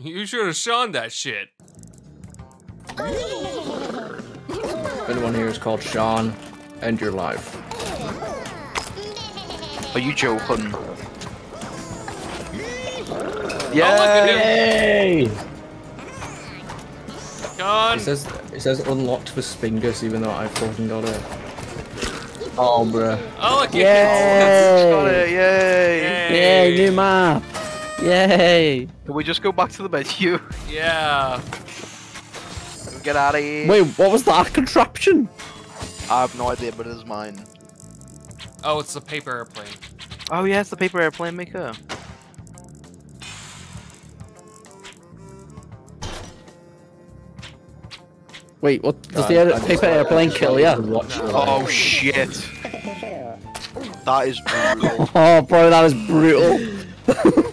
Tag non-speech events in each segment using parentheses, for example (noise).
You should have shown that shit. Anyone here is called Sean, end your life. Are you joking? Yeah. look at him. Yay! Gone. It says it says unlocked for Spingus, even though I fucking got it. Oh, bruh. Oh, look at (laughs) Got Yay! it, Yay. Yay, new map! Yay! Can we just go back to the menu? (laughs) Yeah. Get out of here. Wait, what was that contraption? I have no idea, but it is mine. Oh, it's the paper airplane. Oh yeah, it's the paper airplane maker. Wait, what does God, the air paper airplane kill ya? (laughs) Watch Oh life. shit. That is brutal. (laughs) Oh, bro, that is brutal.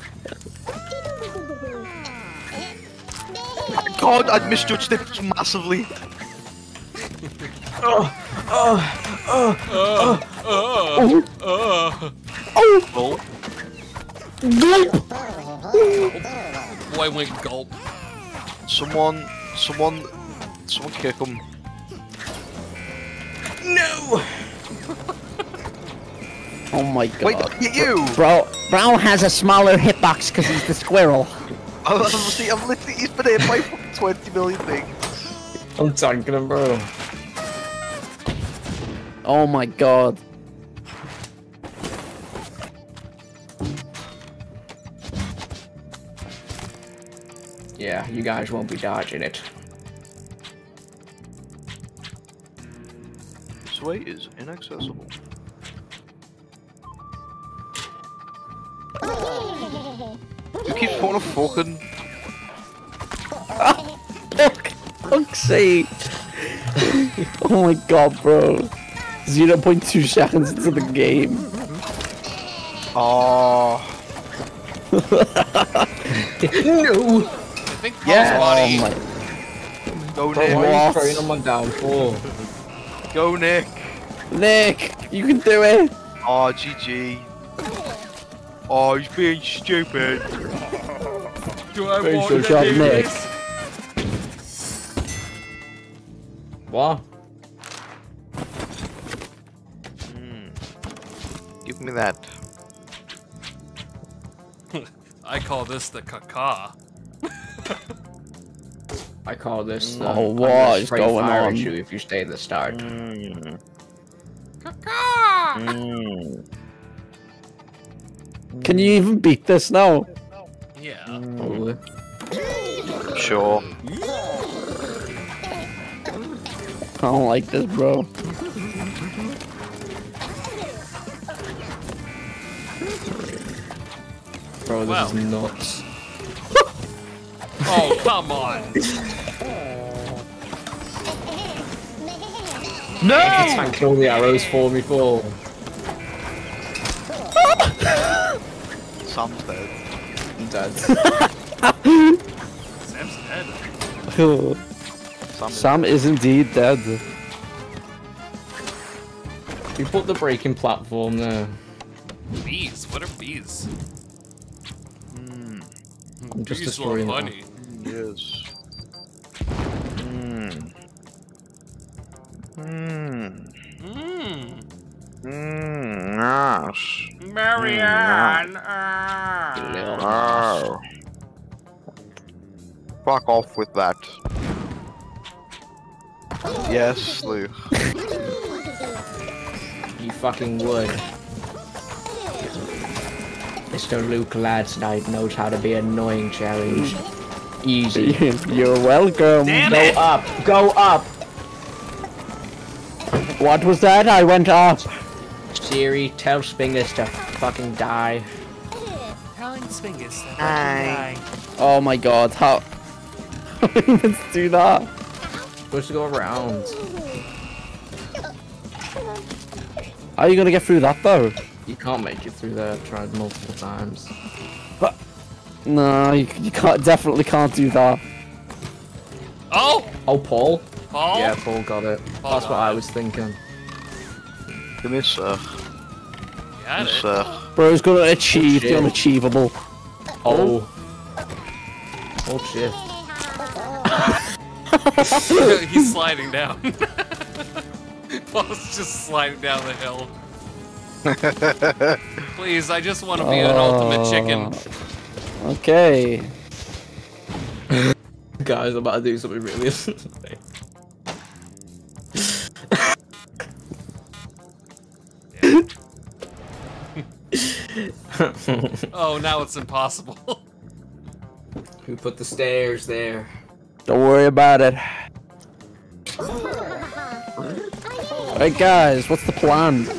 God, I misjudged it massively. Uh, uh, uh. Well, Boy went gulp. someone, someone, someone kick him. No! oh my god. Wait, hit you! Bro, Bro has a smaller hitbox because he's the squirrel. I'm, I'm, see, I'm literally, he's been hit by fucking 20 million things. I'm tanking him, bro. Oh my god. Yeah, you guys won't be dodging it. This way is inaccessible. You keep putting a fucking. Fuck's sake. oh my god, bro. 0.2 seconds into the game. Oh. (laughs) no! I think Paul's Yeah. body. Oh my. Go Bro, Nick. why are you What? throwing him on downfall? Go Nick. Nick, you can do it. Oh, GG. Oh, he's being stupid. Do I Very want good to do Nick. This? What? Hmm. Give me that. (laughs) I call this the caca. I call this. the. Oh, I'm gonna is going at on? you if you stay at the start. Mm. Caca! Mm. Can you even beat this now? Yeah. Probably. Sure. I don't like this, bro. Bro, this Wow. is nuts. Oh, come on. No! Tank all the arrows for me, for. Sam's dead. I'm dead. (laughs) Sam's dead. (laughs) Sam. Sam is indeed dead. you put the braking platform there. Bees. What are bees? Mm. I'm just bees love destroying them. honey. Yes. Mm. Mm. Mmm. Mm. Yes. Marianne. Oh. Fuck off with that. Yes, Luke. You fucking would. Mr. Luke Ladsnipe knows how to be annoying challenge. Easy. (laughs) You're welcome. Damn Go it! up! Go up! What was that? I went up. Siri, tell Spingus to fucking die. Telling Spingus that Aye. Oh my god, how? (laughs) Let's do that. Supposed to go around. How are you gonna get through that though? You can't make it through there. I've tried multiple times. But no, you, you can't. Definitely can't do that. Oh! Oh, Paul? Paul? Yeah, Paul got it. Paul That's what got I it. was thinking. Give me a sec. Got Give it. sec. Bro's gonna achieve the oh, unachievable. Oh. Oh shit. (laughs) He's (laughs) sliding down. (laughs) Paul's just sliding down the hill. Please, I just want to be an ultimate chicken. Uh, okay. Guys, I'm about to do something really Oh, now it's impossible. Who put the stairs there? Don't worry about it. Alright guys, what's the plan? (laughs)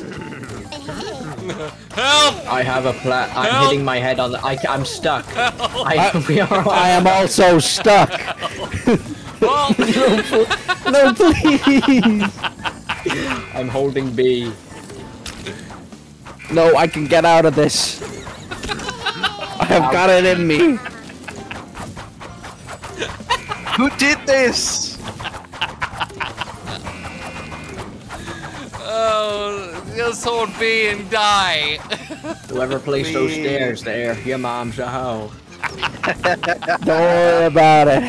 Help! I have a plan. I'm Help! hitting my head on the. I, am stuck. I, (laughs) we are. I am also stuck. Well, (laughs) No, please. I'm holding B. No, I can get out of this. I have got it in me. Who did this? oh, just hold B and die. (laughs) Whoever placed those stairs there, your mom's a hoe. (laughs) Don't worry about it.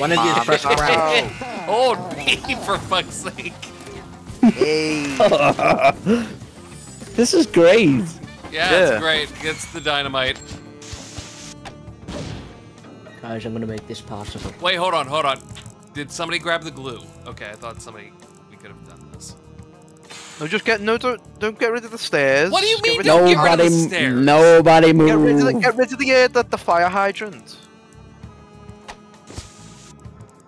One of you Mom, press it's crouch. hold B for fuck's sake. Hey. (laughs) This is great. Yeah, Yeah. it's great. Gets the dynamite. Guys, I'm gonna make this possible. Wait, hold on, hold on. Did somebody grab the glue? Okay, I thought somebody we could have done this. No, just get no. Don't don't get rid of the stairs. What do you Just get mean don't of- get rid of the stairs? nobody move. Get rid of the get rid of the uh, the, the fire hydrant.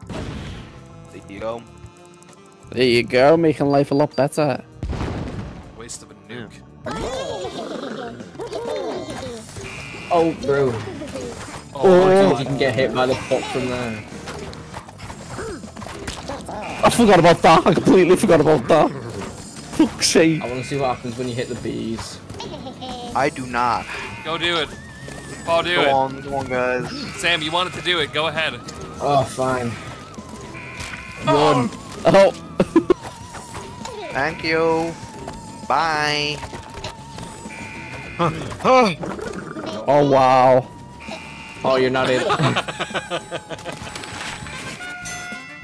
There you go. There you go, making life a lot better. Waste of a nuke. Oh, bro. Oh, Oh. You can get hit by the pop from there. I forgot about that. I completely forgot about that. Fuck's sake. I want to see what happens when you hit the bees. I do not. Go do it. Paul, do Go it. on, go on, guys. Sam, you wanted to do it. Go ahead. Oh, fine. One. Oh. oh. (laughs) Thank you. Bye. Huh. Oh wow. Oh, you're not in.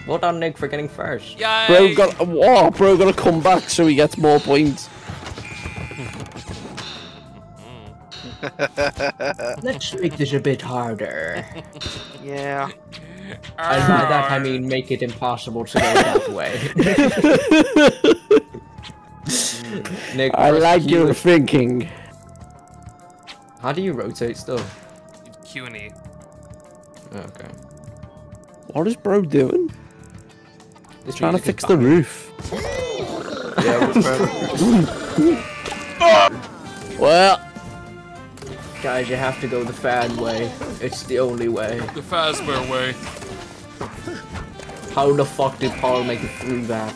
well done, Nick, for getting first. Yeah. Bro got oh, bro got to come back so he gets more points. (laughs) Let's make this a bit harder. yeah. And by that I mean make it impossible to go that way. (laughs) Nick, I like your thinking. How do you rotate still? Q E. Okay. What is bro doing? He's Trying to fix the bad. roof. Yeah, (laughs) Well, Guys, you have to go the fan way. It's the only way. The Fazbear way. How the fuck did Paul make it through that?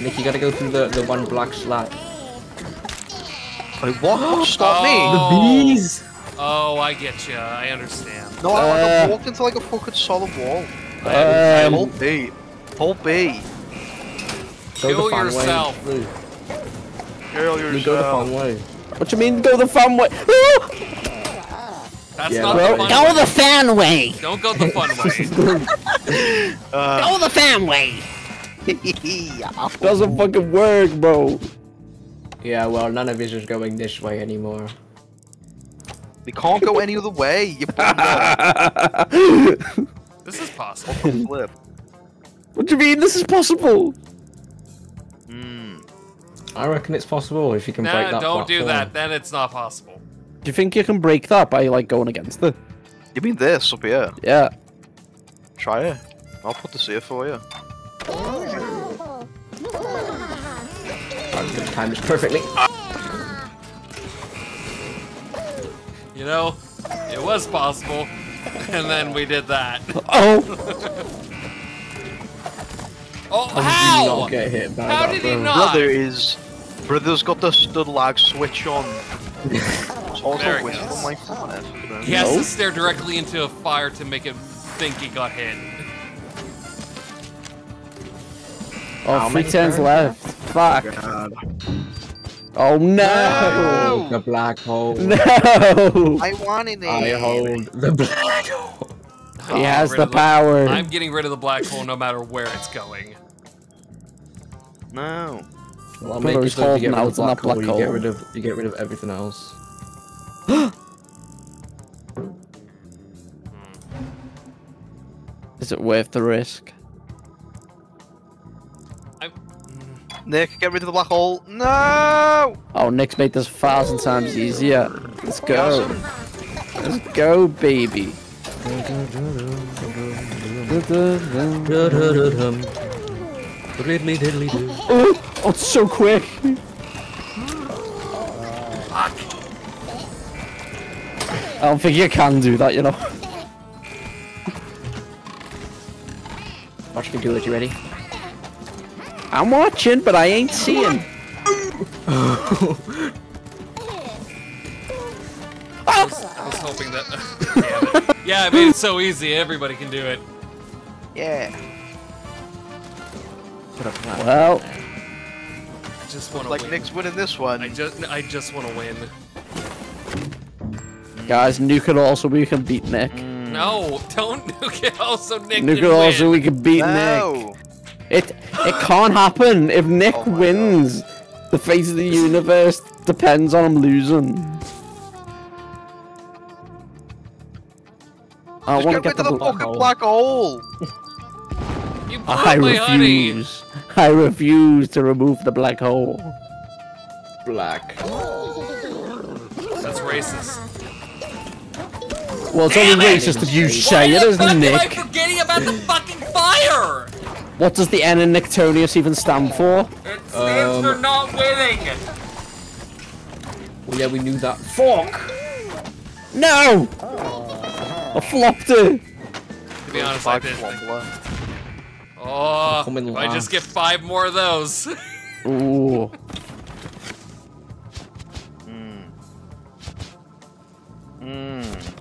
Nick, you gotta go through the, the one black slat. Wait, what? What? (gasps) Stop me! Oh. bees! Oh, I get you. I understand. No, I, I Uh, walked into like a fucking solid wall. um, Hold B. Hold B. Go Kill the fan yourself. way. Lou. Kill Lou, go the yourself. fan way. what you mean go the fun way? (laughs) That's Yeah, not bro, the fun go way. the fan way. Don't go the fun way. (laughs) Uh, Go the fan way. yeah. (laughs) Doesn't fucking work, bro. Yeah, well, none of us is going this way anymore. We can't go any other way. You (laughs) This is possible. flip. What do you mean this is possible? Hmm. I reckon it's possible if you can break Nah, that don't do that. Then it's not possible. Do you think you can break that by like going against it? You mean this up here? Yeah. Try it. I'll put this here for you. I've timed this perfectly. You know, it was possible, and then we did that. Oh. (laughs) Oh, oh How did you how? not get hit by How that, did he not? Brother is. Brother's got the, stud lag switch on. (laughs) It's also There it goes. on my phone. He has No. to stare directly into a fire to make him think he got hit. Oh, How three turns turns? left. Fuck. God. Oh no! The black hole. (laughs) No! I want it. I hold the black hole. He I'm has rid the of power. I'm getting rid of the black hole no matter where it's going. No. Well, I'll But make it so you get rid of the out in black that hole, you get rid of you get rid of everything else. (gasps) Is it worth the risk? Nick, get rid of the black hole. No. Oh, Nick's made this a thousand times easier. Let's go. Let's go, baby. Riddly diddly. Oh, oh, it's so quick. I don't think you can do that, you know. Watch me do it. You ready? I'm watching, but I ain't seeing. I was, I was hoping that. Damn (laughs) it. Yeah, I made it so easy. Everybody can do it. Yeah. Well, I just want to Like win. Nick's winning this one. I just, I just want to win. guys, Nuke it also we can beat Nick. No, don't nuke it. Also, Nick Nuke can it also we can beat Nick. No. It it can't happen. If Nick Oh my wins, the fate of the universe depends on him losing. I Just want to get rid get the the black fucking hole. black hole. You I up my honey. refuse. I refuse to remove the black hole. Black. Hole. That's racist. Well, it's Damn only it! racist if you say it, the isn't fuck it, am I Nick? forgetting about the fucking fire? What does the N in Nicktonyous even stand for? It stands for Um, not winning. Well, yeah, we knew that. Fuck. No! I flopped it. To be honest, I Five did. think- Wombler. Oh, coming if I just get five more of those. (laughs) Ooh. Mm.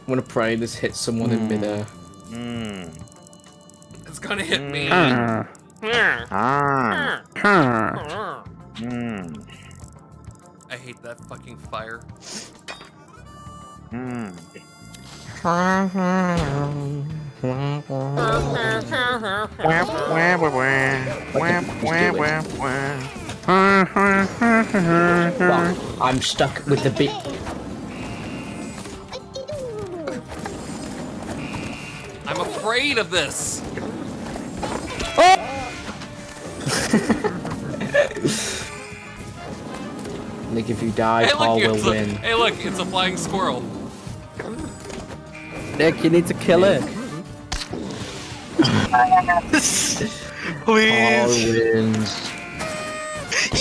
I'm gonna pray this hits someone in midair. Mm. It's gonna hit me. Ah. Ah. Ah. Mm. I hate that fucking fire. I'm stuck with the bit. I'm afraid of this. Nick, if you die, Hey, Paul look, will it's a, win. hey, look, it's a flying squirrel. Nick, you need to kill it. (laughs) Paul wins.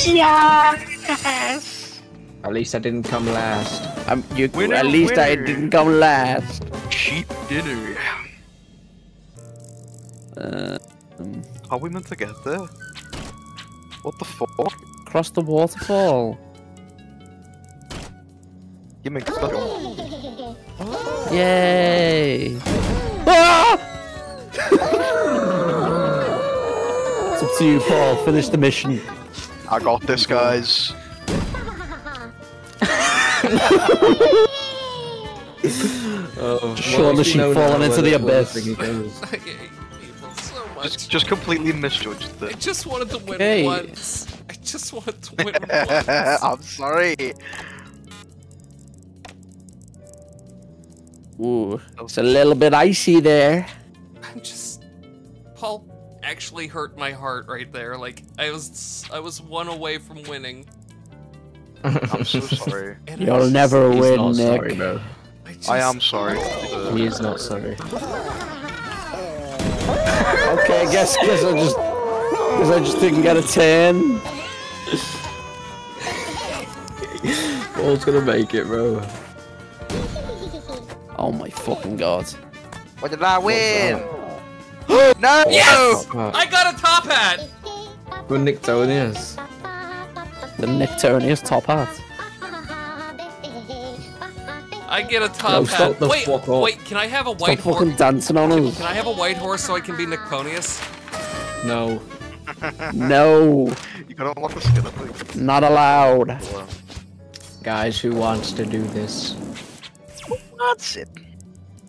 Yes. At least I didn't come last. Um, you, Winner, at least I didn't come last. Cheap dinner. Uh, um, How are we meant to get there? What the fuck? cross the waterfall. You make stuff. Yay! Ah! it's up to you, Paul. Finish the mission. I got this, guys. Oh, Surely she fallen into the abyss. I hate people so much. Just, just completely misjudged this. I just wanted to win Hey. once. I just wanted to win (laughs) once. I'm sorry. Ooh, oh. it's a little bit icy there. I'm just Paul actually hurt my heart right there. Like I was I was one away from winning. I'm so (laughs) sorry. And I You'll just- never He's win, not Nick. sorry, bro. I, just, I am sorry. He is not sorry. Okay, I guess guess I just guess I just didn't get a ten. Paul's gonna make it, bro. Oh my fucking god. What did I win? (gasps) no! Yes! Top. I got a top hat! Good Nicktonyous. The Nicktonyous top hat. I get a top No, hat. wait, wait, can I have a white Stop white fucking horse? dancing on us. Can I have a white horse so I can be Nicponius? No. (laughs) No. You gotta unlock the skin, I. Not allowed. Guys, who wants to do this? That's it.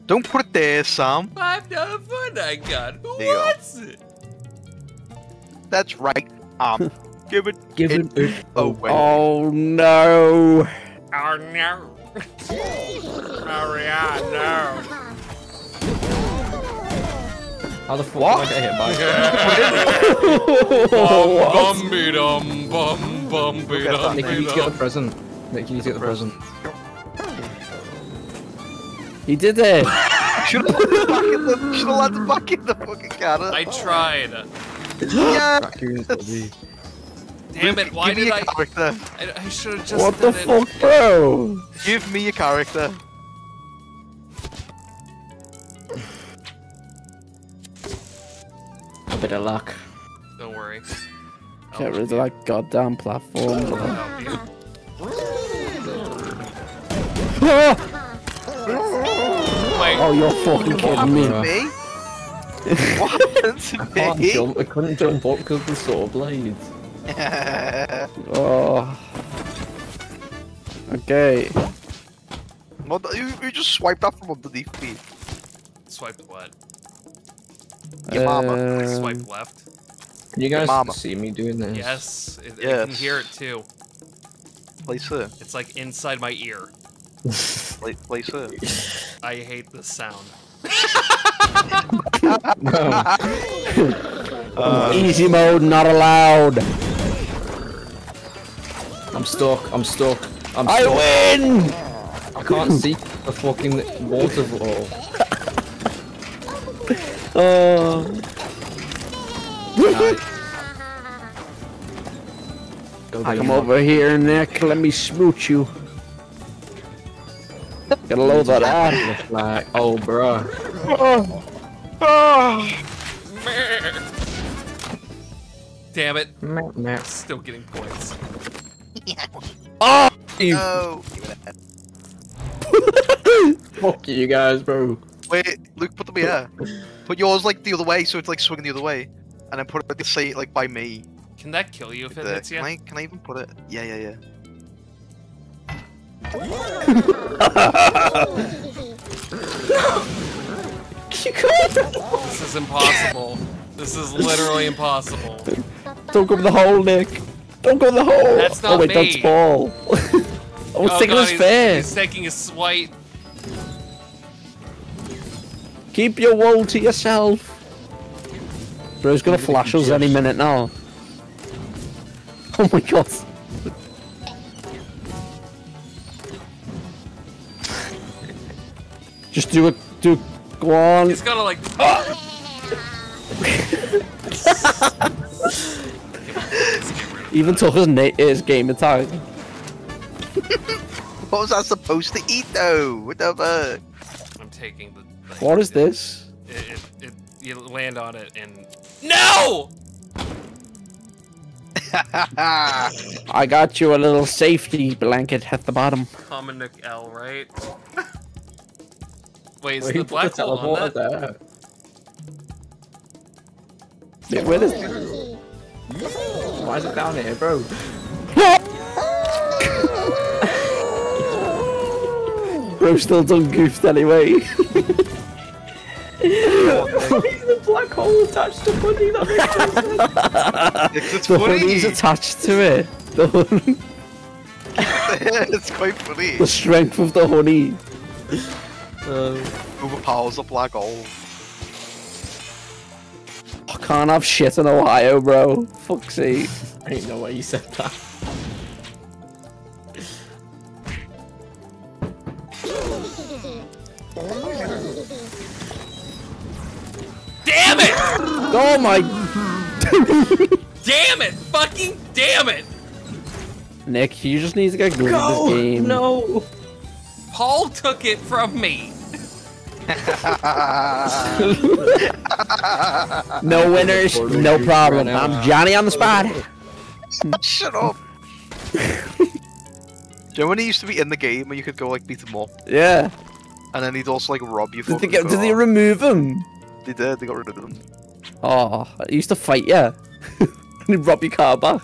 Don't put it there, Sam. Five dollar fun I got. Who There wants it? That's right. Um, (laughs) give it. Give it it away. Oh no. Oh no. oh yeah, no. How the fuck What? did I get hit by? Bum (laughs) be dum bum bum be at dum that. Nick, you be need to get the dum. present. Nick, you need to get the present. He did it. (laughs) Should have put it back in the. Should have landed back in the fucking cannon. I tried. yeah. Damn it! Why Give me did a I? character. I, I should have just. What the did it. fuck, bro? Give me a character. A bit of luck. Don't worry. I'll Get rid of that goddamn platform. you. Oh, you're fucking kidding me. Yeah. Me? (laughs) what happened to Can't me? jump. I couldn't jump up because of the saw blades. (laughs) Oh. Okay. what the, you, you just swiped that from underneath me. swipe what? Your mama. I Um, swipe left. Can you guys mama. see me doing this? Yes, it, I can hear it too. Place it. It's like inside my ear. Pla- Place. I hate this sound. (laughs) No. Uh, Easy mode not allowed. I'm stuck. I'm stuck. I'm I stuck. win! I can't see the fucking waterfall. (laughs) Oh. Right. Go I back. Come over here, Nick. Let me smooch you. Gotta load that out. Like, oh, bruh. Damn it! Meh, meh. Still getting points. Oh! (laughs) no. (laughs) Fuck you guys, bro. Wait, Luke, put them here. Put yours like the other way, so it's like swinging the other way, and then put it like say like by me. Can that kill you if it hits you? Can I? Can I even put it? Yeah, yeah, yeah. You can't. This is impossible. this is literally impossible. Don't go in the hole, Nick. Don't go in the hole. That's not oh wait, me. that's (laughs) Paul. I was oh thinking god, it's he's, fair. he's taking a swipe. Keep your wool to yourself. Bro's gonna flash us any minute now. Oh my god. Just do it. Do it. Go on. He's gotta like. (laughs) Even took his, na- his gamer tag. (laughs) What was I supposed to eat though? What the fuck? I'm taking the. Thing. What is this? It, it, it, you land on it and. No! (laughs) I got you a little safety blanket at the bottom. Common L, right? Wait, is Wait, the put the black hole on teleporter that? there. Yeah, where is Why is it down here, bro? (laughs) Bro still done goofed anyway. (laughs) the black hole attached to Buddy, that makes it's the funny. honey's attached to it. The, hun- (laughs) it's quite funny. the strength of the honey. Uh, Overpowers the black hole. I can't have shit in Ohio, bro. Fuck's sake. I didn't know why you said that. Damn it! Oh my. Damn it! Fucking damn it! Nick, you just need to get good at this game. No! Paul took it from me. No winners, no problem. I'm Johnny on the spot. Shut up. Do you know when he used to be in the game where you could go like beat him up, Yeah. and then he'd also like rob you? Did they, get, did they remove him? They did. They got rid of them. Oh, he used to fight you. (laughs) and he'd rob your car back.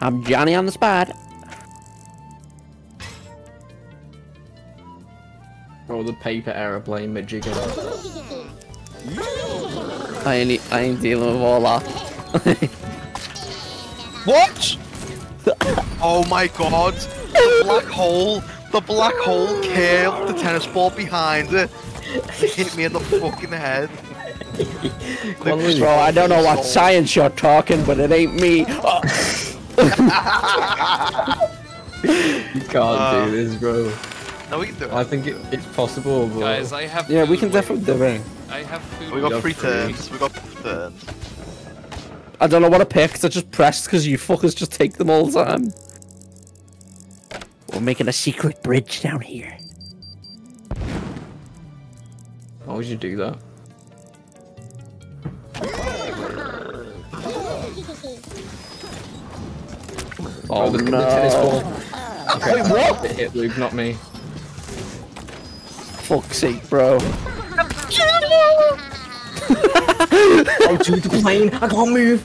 I'm Johnny on the spot. Oh, the paper aeroplane midget. I ain't, I ain't dealing with all that. (laughs) What? oh my god! The black hole, the black hole curved the tennis ball behind it. It hit me in the fucking head. Come on, Lily. Bro, I don't know what science you're talking, but it ain't me. Oh, (laughs) You can't Uh, do this, bro. No, we can do I think it, it's possible, but Guys, I have. yeah, we can waiting definitely do for it. I have food. We got got three free. turns. We got three turns. I don't know what to pick, 'cause I just pressed because you fuckers just take them all the time. We're making a secret bridge down here. why would you do that? Oh, the, no. the tennis ball. (laughs) Okay, what? It hit Luke, not me. Fuck's sake, bro. Oh, dude, the plane! I can't move!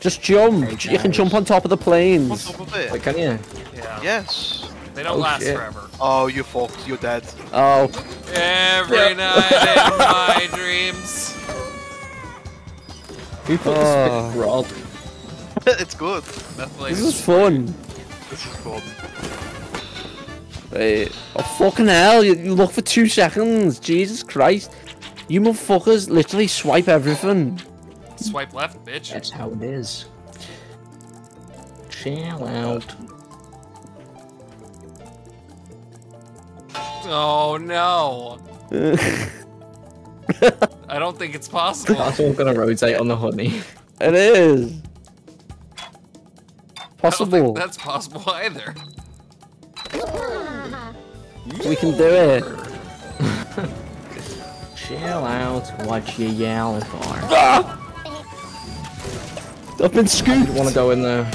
Just jump. You can jump on top of the On planes. top of it. Wait, can you? Yeah. Yes. They don't Oh, last shit. forever. Oh, you fucked. You're dead. Oh, Every night in (laughs) my dreams. Who put Oh. the spit rod? (laughs) it's good. That's this is fun. This is good. Wait. Oh, fucking hell. You, you look for two seconds. Jesus Christ. You motherfuckers literally swipe everything. swipe left, bitch. That's how it is. Chill out. Oh no. (laughs) I don't think it's possible. That's all gonna rotate on the honey. It is. I don't think Possible. that's possible either. We can do it. (laughs) Chill out. What ah! you yelling for? I've been scooped. wanna go in there?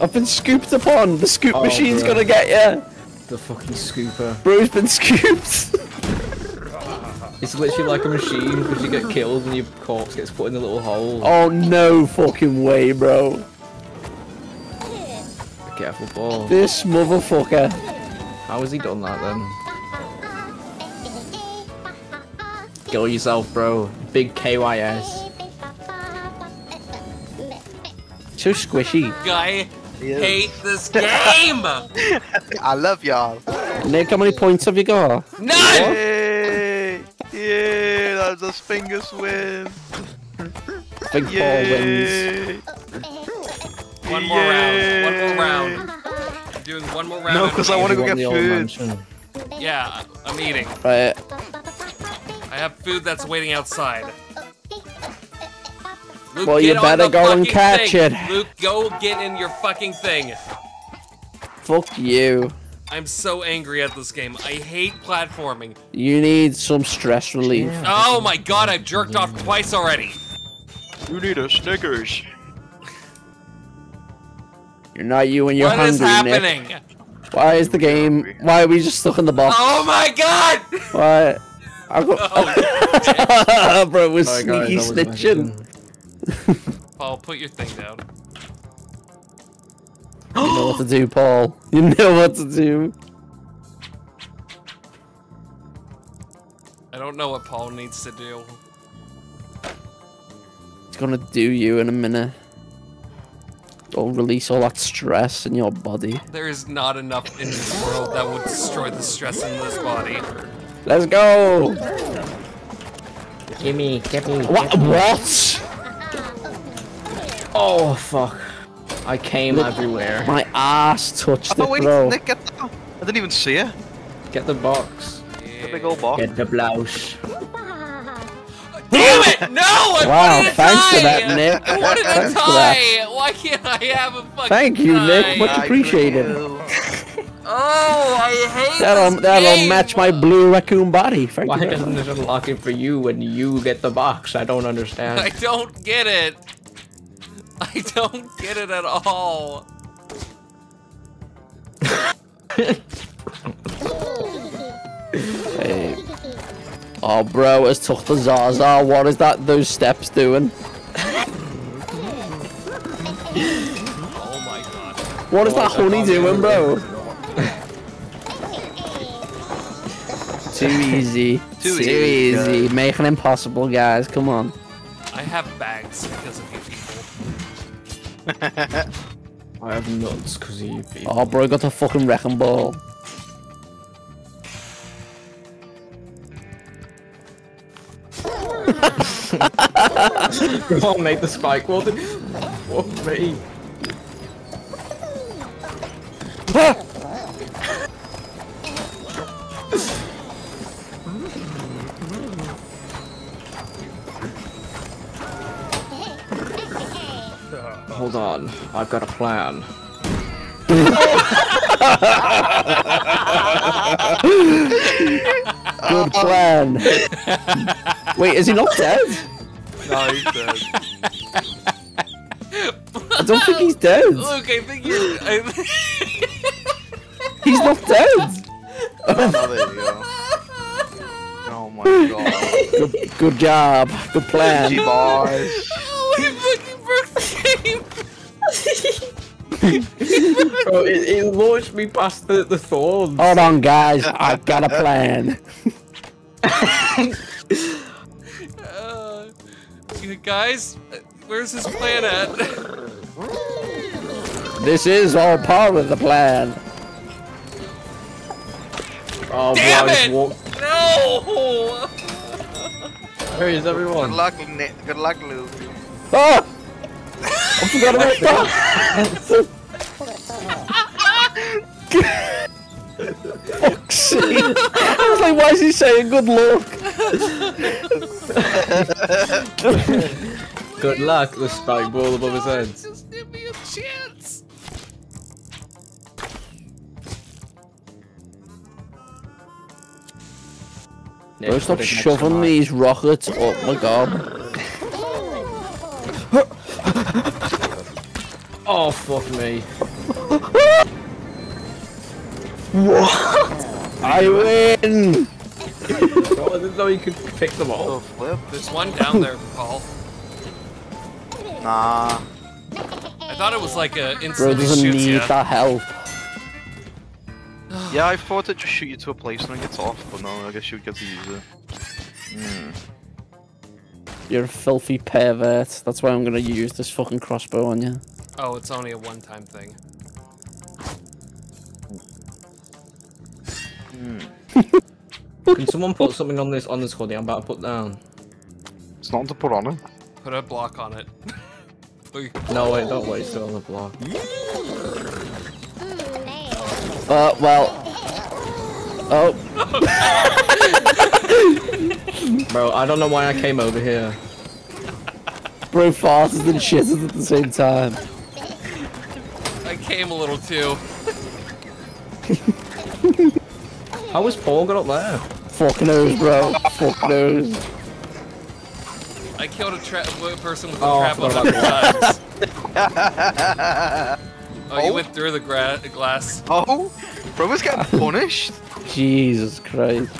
I've been scooped upon. The scoop Oh, machine's bro. gonna get you. The fucking scooper. Bro's been scooped. (laughs) It's literally like a machine because you get killed and your corpse gets put in the little hole. oh no fucking way, bro. Be Careful, ball. This motherfucker. How has he done that then? Kill yourself, bro. Big KYS. So squishy. Guy hate this (laughs) game. I love y'all. Nick, how many points have you got? None. Yay! Yeah, that's a fingers win. Big Paul wins. One more round. One more round. I'm doing one more round. No, because I wanna go get in food. Yeah, I'm eating. Right. I have food that's waiting outside. Luke, Well, you better go and catch thing. it. Luke, go get in your fucking thing. Fuck you. I'm so angry at this game. I hate platforming. You need some stress relief. Oh my god, I've jerked off twice already. You need a Snickers. You're not you when you're What hungry, is Nick. happening? Why is the game? Why are we just stuck in the box? Oh my god! Why? I got... Oh, (laughs) Bro, it was Sorry, sneaky that was snitching. (laughs) Paul, put your thing down. You know what to do, Paul. You know what to do. I don't know what Paul needs to do. It's gonna do you in a minute. It'll release all that stress in your body. There is not enough in this world that would destroy the stress in this body. Let's go! Gimme, get me. What? What? Oh fuck! I came everywhere. My ass touched Oh it, wait, bro. Nick, get that. I didn't even see it. Get the box. The big old box. Get the blouse. Damn it! No! I Wow, wanted a thanks for that, Nick. I wanted a Thanks for that. tie! Why can't I have a fucking Thank you, tie? Nick. Much appreciated. (laughs) Oh, I hate That'll this that'll game. match my blue raccoon body. Thank Why you doesn't much. it unlock it for you when you get the box? I don't understand. I don't get it. I don't get it at all. (laughs) Hey. Oh, bro, it's took the Zaza. What is that? Those steps doing? (laughs) Oh my god. What is that honey doing, bro? Too easy. Too Too, easy, easy. Making impossible, guys. Come on. I have bags because of you people. (laughs) I have nuts because of you people. Oh, bro, got a fucking wrecking ball. (laughs) Come on, make the spike wall. Fuck me. Hold on, I've got a plan. Good plan. Wait, is he not dead? No, he's dead. (laughs) I don't think he's dead. Luke, I think you're. I, He's not dead. Oh, there you go. Oh my god. Good, good job. Good G plan. boys. oh, he fucking broke the game. (laughs) Bro, it, it launched me past the, the thorns. Hold on, guys. I've got a plan. (laughs) Uh, guys, where's his plan at? (laughs) This is all part of the plan. Oh, bro, Damn I just it! walked- No! Where is Good everyone? Good luck, Nick. Good luck, Luke. Oh! I forgot about that. Fuck's sake. I was like, why is he saying good luck? (laughs) Good luck, the spike ball above his head. Just give me a chance. Bro, stop shoving these rockets up my god. (laughs) Oh, fuck me. what? I win! Oh, (laughs) I didn't know you could pick them Oh, all. flip. There's one down there, Paul. Nah. I thought it was like a Bro doesn't shoots need ya. that help. (sighs) Yeah, I thought it'd just shoot you to a place and it gets off, but no, I guess you would get to use it. Hmm. You're a filthy pervert. That's why I'm gonna use this fucking crossbow on you. Oh, it's only a one-time thing. Can someone put something on this on this hoodie I'm about to put down? It's nothing to put on it. Put a block on it. (laughs) Please. No, wait, don't waste it on the block. Uh, well. Oh, (laughs) Bro, I don't know why I came over here. bro farted and shitted at the same time. I came a little too. How was Paul got up there? Fuck knows, bro. Fuck knows. I killed a, tra- a person with a Oh, I trap a forgot hundred. (laughs) Oh, you Oh. went through the gra- glass. Oh, bro was getting (laughs) punished. Jesus Christ.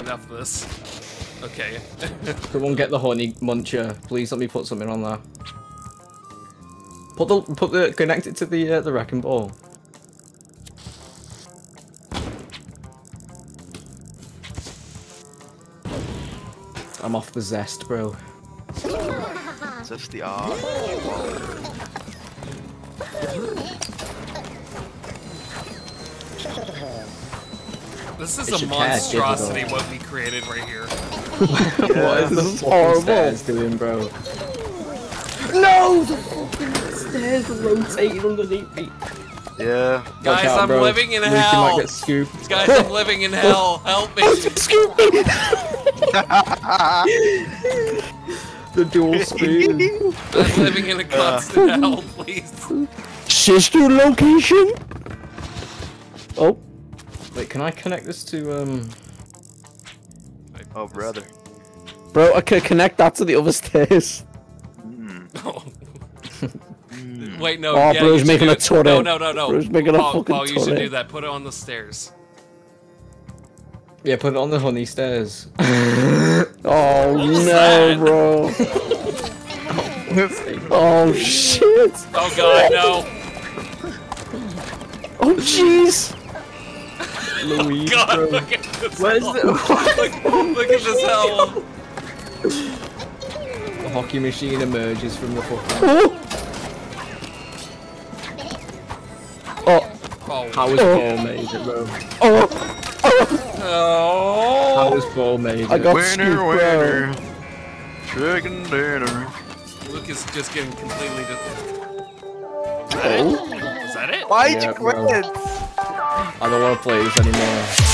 Enough of this. Okay. (laughs) Someone get the honey muncher. Please let me put something on there. Put the put the connect it to the uh, the wrecking ball. I'm off the zest, bro. Just the art. This is It's a monstrosity digital. what we created right here. (laughs) what is this fucking horrible. stairs doing, bro? No! The fucking stairs are rotating underneath me. Yeah. Guys, out, I'm bro. living in Luke, You hell. might get scooped. Guys, I'm living in hell. (laughs) Help me. (laughs) Excuse me! The dual speed. I'm living in a constant uh. hell, please. Sister location? Oh, Wait, can I connect this to um? Oh, brother. bro, I can connect that to the other stairs. Hmm. Oh. Hmm. Wait, no. Oh, yeah, bro's making a it. turret. No, no, no, no. Bro's making a Paul, fucking Paul, you should do that. Put it on the stairs. Yeah, put it on the honey stairs. (laughs) Oh no, bro. (laughs) Oh shit! Oh god, no. Oh jeez! Louise, God, bro. look at this. Where's hell. the, Look, look at this hell. the hockey machine emerges from the fucking... Oh! Oh! Oh. How has Oh. Paul made it, bro? Oh! How Oh. Has Paul made it? I got Winner, scooped, bro. winner. Chicken dinner. Luke is just getting completely just. Oh! Is that it? Why'd Yeah, you quit? bro. I don't want to play this anymore.